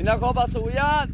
Di na ko ja!